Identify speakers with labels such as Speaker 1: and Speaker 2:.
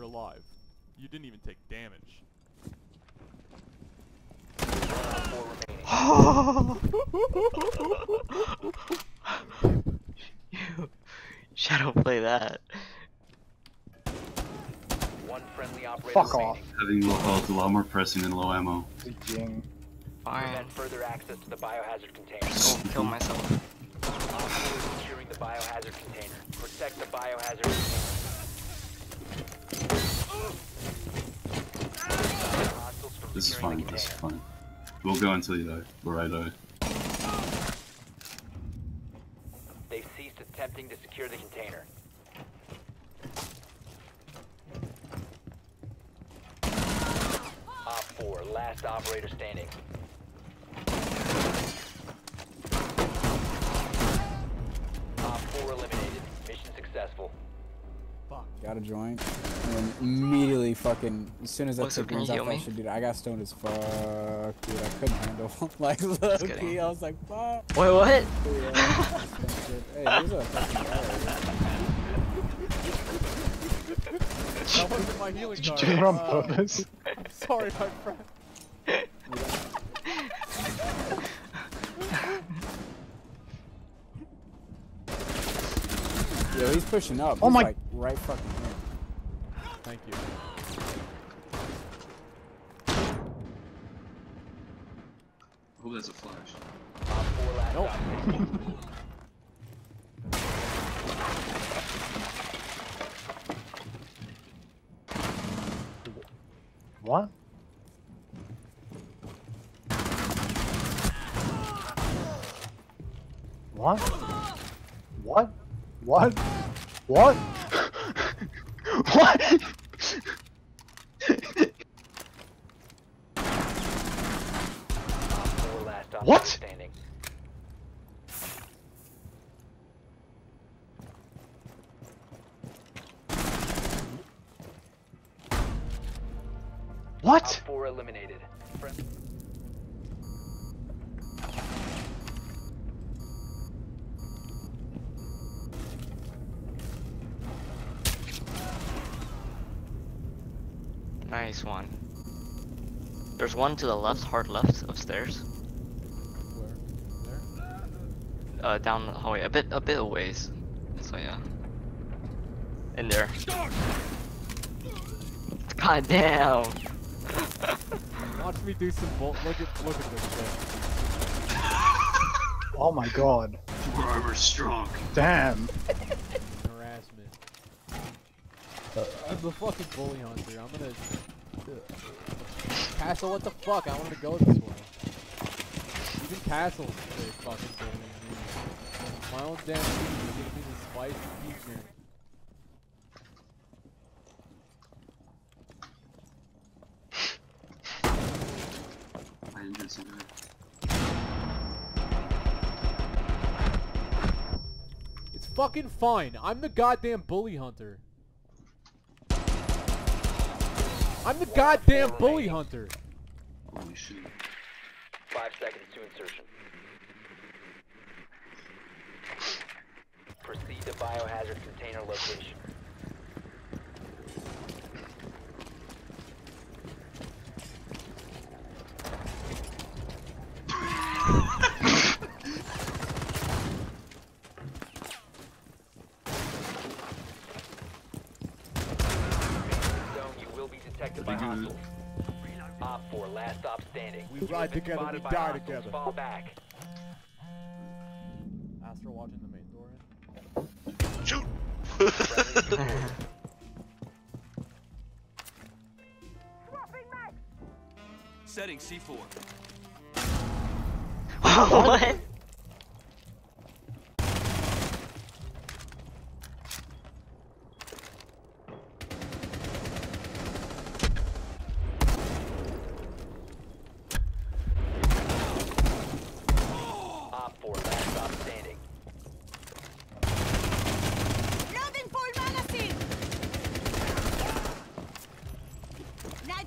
Speaker 1: you're alive. You didn't even take damage.
Speaker 2: You ShadowPlay that.
Speaker 3: One friendly operator
Speaker 4: Fuck off.
Speaker 5: Having low health, is a lot more pressing than low ammo.
Speaker 2: Fine.
Speaker 3: Prevent further access to the biohazard container.
Speaker 2: Go kill myself.
Speaker 3: Op securing the biohazard container. Protect the biohazard container. Hostiles from
Speaker 5: This is fine,
Speaker 3: the
Speaker 5: this is fine. We'll go until you die. Laredo.
Speaker 3: They've ceased attempting to secure the container. Op 4, last operator standing. Op 4 eliminated. Mission successful.
Speaker 1: Fuck.
Speaker 4: Got a joint. And then immediately fucking, as soon as I took
Speaker 2: up, can you
Speaker 4: guns off, I should do that. I got stoned as fuck, dude. I couldn't handle. like, low
Speaker 2: kidding.
Speaker 4: I was like, fuck.
Speaker 2: Wait, what?
Speaker 4: Yeah, hey, there's a fucking guy.
Speaker 1: That wasn't my healing
Speaker 4: Did you
Speaker 1: card.
Speaker 4: do it on
Speaker 1: Uh,
Speaker 4: purpose?
Speaker 1: Sorry, my friend.
Speaker 4: Yo, he's pushing up.
Speaker 6: Oh
Speaker 4: He's
Speaker 6: my-
Speaker 4: like right fucking here.
Speaker 1: Thank you.
Speaker 5: I hope that's a flash.
Speaker 3: Op 4 last
Speaker 1: Nope.
Speaker 3: operator.
Speaker 6: What? What? What? What? What? what?
Speaker 3: 4 last operator
Speaker 6: What?
Speaker 3: Op
Speaker 6: What?
Speaker 3: 4 eliminated. Friend-
Speaker 2: Nice one. There's one to the left, hard left, upstairs.
Speaker 1: Where? There?
Speaker 2: Uh, down the hallway, a bit, a bit a ways. So yeah. In there. God damn.
Speaker 1: Watch me do some bolt. Look at look at this shit.
Speaker 6: Oh my god.
Speaker 5: Your armor's strong.
Speaker 6: Damn.
Speaker 1: Harassment. I'm the fucking bully hunter. I'm gonna. Castle, what the fuck? I wanted to go this way. Even Castle is fucking bullying me. My own damn team is giving me the spice future.
Speaker 5: I injured some guy.
Speaker 1: It's fucking fine. I'm the goddamn bully hunter. I'm the goddamn bully hunter.
Speaker 5: Holy shit.
Speaker 3: 5 seconds to insertion. Proceed to biohazard container location. Zone, you will be detected by hostiles. Op 4, last stop standing.
Speaker 1: We
Speaker 3: You
Speaker 1: ride together, we die
Speaker 3: hostiles.
Speaker 1: together.
Speaker 3: Fall back.
Speaker 1: Astro watching the main door.
Speaker 3: Friendly deployed.
Speaker 7: Setting C4.
Speaker 2: what?
Speaker 3: Op 4, last stop standing.
Speaker 8: Loading full magazine! Nitro deck!